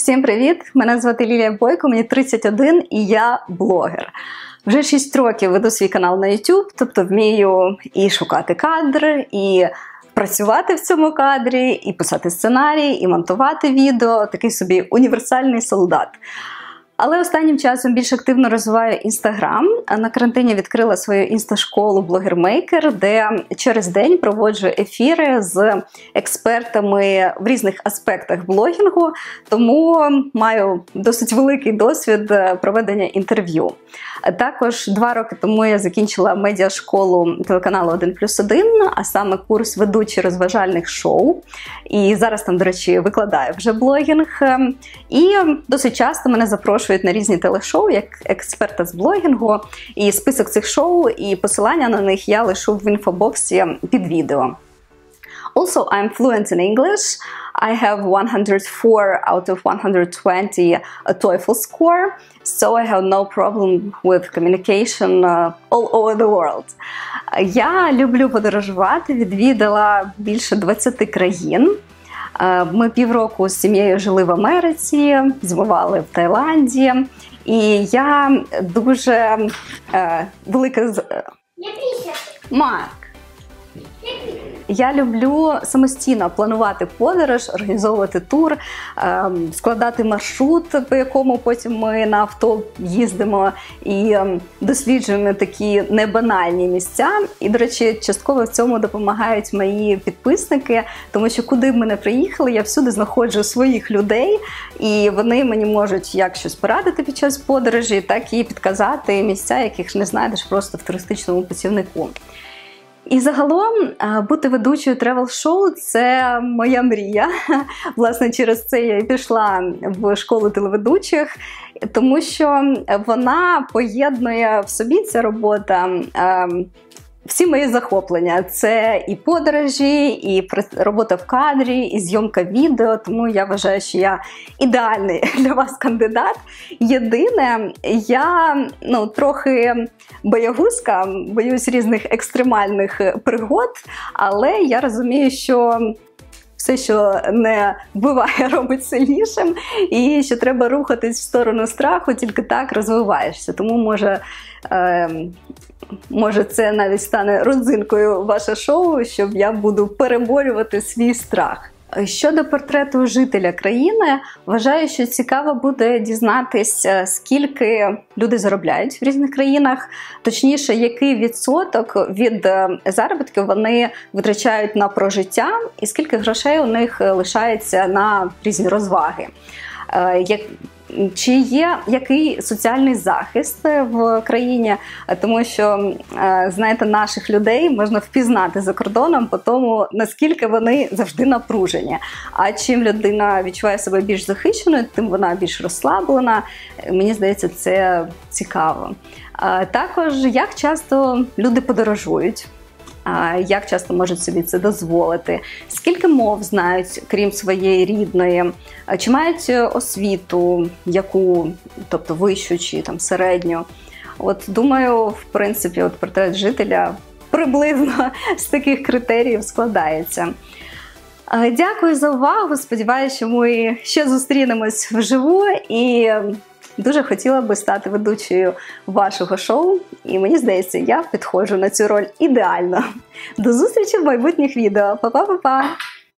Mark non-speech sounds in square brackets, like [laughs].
Всім привіт! Мене звати Лілія Бойко, мені 31 і я блогер. Вже 6 років веду свій канал на YouTube, тобто вмію і шукати кадри, і працювати в цьому кадрі, і писати сценарій, і монтувати відео. Такий собі універсальний солдат. Але останнім часом більш активно розвиваю інстаграм. На карантині відкрила свою інсташколу блогермейкер, де через день проводжу ефіри з експертами в різних аспектах блогінгу, тому маю досить великий досвід проведення інтерв'ю. Також два роки тому я закінчила медіашколу телеканалу 1 плюс 1, а саме курс ведучі розважальних шоу. І зараз там, до речі, викладаю вже блогінг. І досить часто мене запрошують на різні телешоу як експерта з блогінгу. І список цих шоу і посилання на них я лишу в інфобоксі під відео. Also, I'm fluent in English. I have 104 out of 120 a TOEFL score, so I have no problem with communication uh, all over the world. Я люблю подорожувати, відвідала більше 20 країн. Ми півроку з сім'єю жили в Америці, зимували в Таїланді, і я дуже е, велика з. Марк, я люблю самостійно планувати подорож, організовувати тур, ем, складати маршрут, по якому потім ми на авто їздимо і ем, досліджуємо такі небанальні місця. І, до речі, частково в цьому допомагають мої підписники, тому що куди б ми не приїхали, я всюди знаходжу своїх людей, і вони мені можуть як щось порадити під час подорожі, так і підказати місця, яких не знайдеш просто в туристичному посівнику. І загалом бути ведучою тревел-шоу це моя мрія. [laughs] Власне, через це я і пішла в школу телеведучих, тому що вона поєднує в собі ця робота всі мої захоплення це і подорожі, і робота в кадрі, і зйомка відео. Тому я вважаю, що я ідеальний [laughs] для вас кандидат. Єдине, я ну, трохи боягузка, боюсь різних екстремальних пригод, але я розумію, що. Все, що не вбиває, [laughs] робить сильнішим, і що треба рухатись в сторону страху, тільки так розвиваєшся. Тому може е, може, це навіть стане родзинкою ваше шоу, щоб я буду переборювати свій страх. Щодо портрету жителя країни, вважаю, що цікаво буде дізнатися, скільки люди заробляють в різних країнах, точніше, який відсоток від е, заробітків вони витрачають на прожиття, і скільки грошей у них лишається на різні розваги. Е, чи є який соціальний захист в країні, тому що е, знаєте, наших людей можна впізнати за кордоном по тому, наскільки вони завжди напружені. А чим людина відчуває себе більш захищеною, тим вона більш розслаблена. Мені здається, це цікаво. Також як часто люди подорожують як часто можуть собі це дозволити, скільки мов знають, крім своєї рідної, чи мають освіту, яку, тобто вищу чи там середню. От думаю, в принципі, от портрет жителя приблизно [laughs] з таких критеріїв складається. Дякую за увагу. Сподіваюся, що ми ще зустрінемось вживу і Дуже хотіла би стати ведучою вашого шоу, і мені здається, я підходжу на цю роль ідеально. До зустрічі в майбутніх відео. Па-па-па-па!